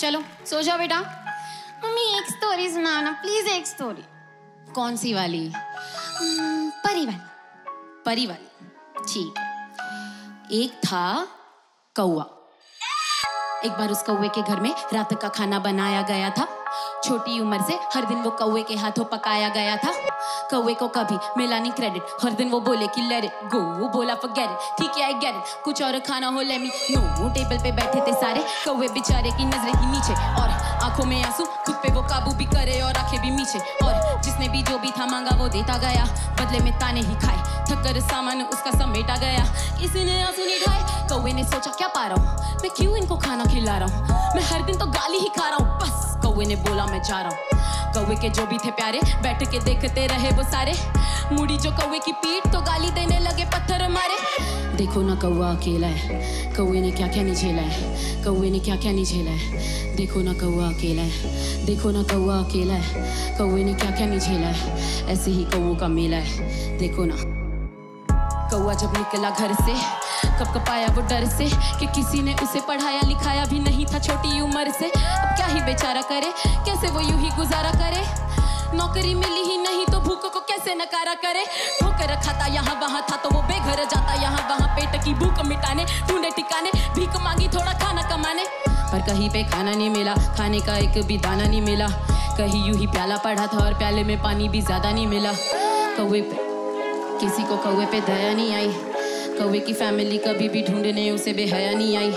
सो जाओ बेटा। मम्मी, एक स्टोरी सुनाना प्लीज़ एक स्टोरी कौन सी वाली? परी वाली परी वाली ठीक। एक था कौआ एक बार उस कौए के घर में रात का खाना बनाया गया था। छोटी उम्र से हर दिन वो कौए के हाथों पकाया गया था। कौवे को कभी मिला नहीं क्रेडिट हर दिन वो बोले कि लेट इट गो वो बोला फॉरगेट इट ठीक है आई गेट इट कुछ और खाना हो ले मी नो टेबल पे बैठे थे सारे कौवे बेचारे की नज़रें ही नीचे। और आँखों में आँसू खुद पे वो काबू भी करे और आँखें भी नीचे और जिसने भी जो भी था मांगा वो देता गया। बदले में ताने ही खाए। थक सामान उसका समेटा गया। किसी ने आँसू नहीं ढाए? कौवे ने सोचा, क्या पा रहा हूँ? मैं क्यों इनको खाना खिला रहा हूँ? मैं हर दिन तो गाली ही खा रहा हूँ, बस। कौवे ने बोला, मैं जा रहा हूँ। कौवे के जो भी थे प्यारे, बैठ के देखते रहे वो सारे। मुड़ी जो कौवे की पीठ तो गाली देने लगे पत्थर मारे। देखो ना कौवा अकेला है। कौवे ने क्या क्या नहीं झेला है? कौवे ने क्या क्या नहीं झेला है? देखो ना कौवा अकेला है। देखो ना कौवा अकेला है। कौवे ने क्या क्या नहीं झेला है? ऐसे ही कौवों का मेला है। देखो ना। कौआ जब निकला घर से कब कपाया वो डर से, कि किसी ने उसे पढ़ाया लिखाया भी नहीं था छोटी उम्र से। ही बेचारा करे। कैसे वो यूँ ही गुजारा करे? नौकरी मिली ही नहीं तो भूख को कैसे नकारा करे? भूख रखा था यहाँ वहाँ था तो वो बेघर जाता यहाँ वहाँ। पेट की भूख मिटाने, ढूंढे ठिकाने। भीख मांगी, थोड़ा खाना कमाने। पर कहीं पे खाना नहीं मिला, खाने का एक भी दाना नहीं मिला। कहीं यूँ ही प्याला पड़ा था और प्याले में पानी भी ज़्यादा नहीं मिला। कौवे पे, किसी को कौवे पे दया नहीं आई। कौवे की फैमिली कभी भी ढूँढने उसे बेहया नहीं आई।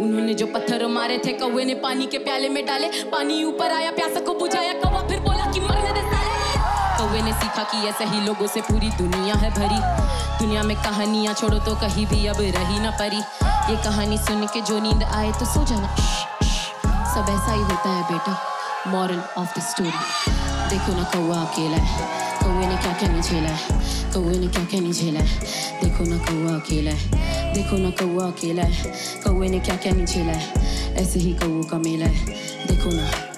उन्होंने जो पत्थर मारे थे, कौवे ने पानी के प्याले में डाले, पानी ऊपर आया, प्यासा को बुझाया, कौवा फिर बोला कि मरने दे साले। कौवे ने सीखा कि ऐसे ही लोगों से पूरी दुनिया है भरी। दुनिया में कहानियाँ छोड़ो तो कहीं भी अब रही ना परी। ये कहानी सुन के जो नींद आए तो सो जाना। सब ऐसा ही होता है, बेटा। मॉरल ऑफ़ द स्टोरी देखो ना कौवा अकेला है कौवे ने क्या क्या नहीं झेला है कौवे ने क्या क्या नहीं झेला है देखो ना कौवा अकेला है देखो ना कौवा अकेला है कौवे ने क्या क्या नहीं झेला है ऐसे ही कौवों का मेला है देखो ना